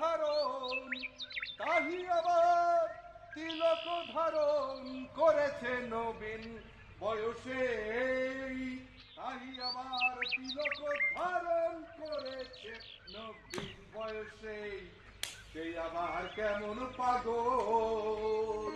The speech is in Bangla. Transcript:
ধারণ, তাহি আবার তিলক ধারণ করেছে নবীন বয়সে। তাহি আবার তিলক ধারণ করেছে নবীন বয়সে। সেই আবার কেমন পাগল।